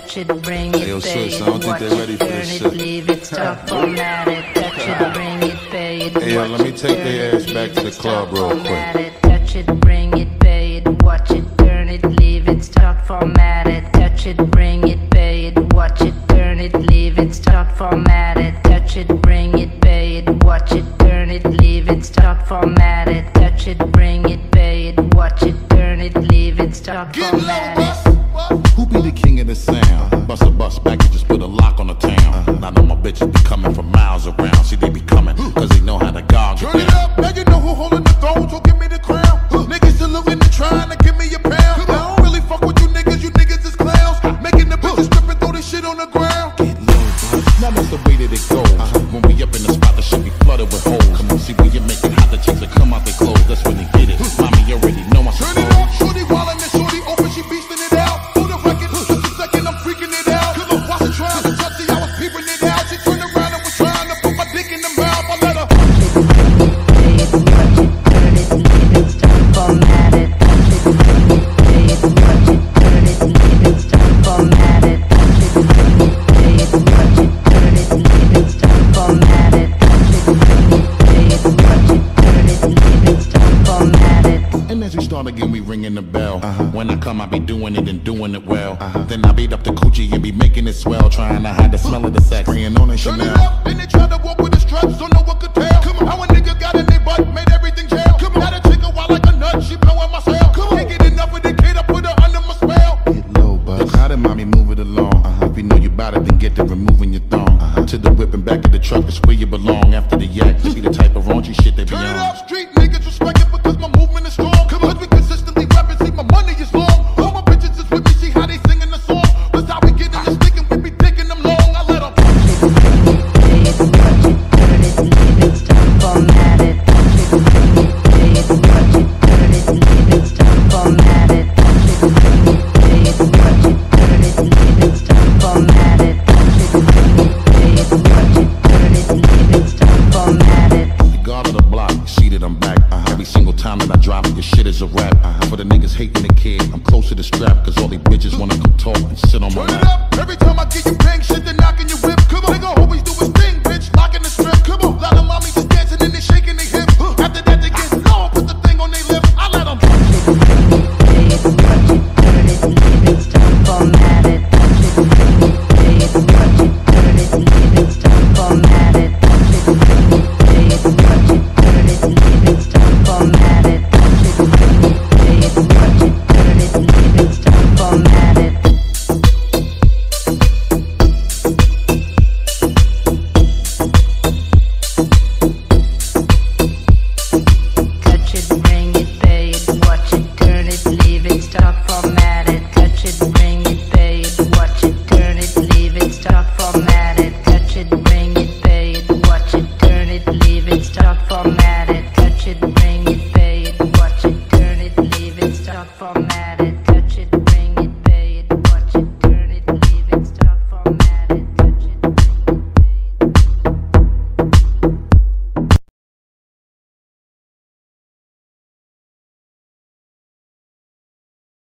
touch it, bring it, Hey, yo, pay sis, it, I don't think watch they it, ready for turn this it, shit. leave it, stop, format it, touch it, bring it, pay it, Hey, yo, let me it, take turn their ass back leave to the club real quick. format it, touch it, bring it, pay it, watch it, turn it, leave it, start, format it, touch it, bring it, pay it, watch it, turn it, leave it, start, format it, touch it, bring it, pay it, watch it, turn it, leave it, start, format it, touch it, bring it, pay it, watch it, turn it, leave it, start, Get format it. Who be the king of the sound? Bust a bus back and just put a lock on the town. Now know my bitches be coming from miles around. See, they be coming, cause they know how to gog Turn it up, now you know who holding the throne, so give me the crown. Niggas saluting and trying to give me a pound. I don't really fuck with you niggas, you niggas is clowns. Making the bitches strip and throw this shit on the ground. Get low. Now that's the way that it goes. When we up in the spot, the shit be flooded with holes. Come on, see when you make it hot, the chicks will come out their clothes. That's when they get it. Mommy you already know my Turn as we start again, we ringing the bell. Uh-huh. When I come, I be doing it and doing it well. Uh-huh. Then I beat up the coochie and be making it swell, trying to hide the smell of the sex. Spraying on a Turn it up, then they try to walk with the struts, so no one could tell. Come on. How a nigga got in their butt, made everything jail. Come on. Got a chick a wild like a nut, she blowing my cell. Come on. Can't get enough of the kid, I put her under my spell. Get low, bud. Look how the mommy move it along. Uh-huh. If you know you bout it, then get to removing your thong. To the whip and back of the truck is where you belong. After the yak, see the for the niggas hating the kid. I'm close to the strap, cause all these bitches wanna come talk and sit on my Turn lap. it up every time I get you bang, shit, they're knocking your whip. Come on.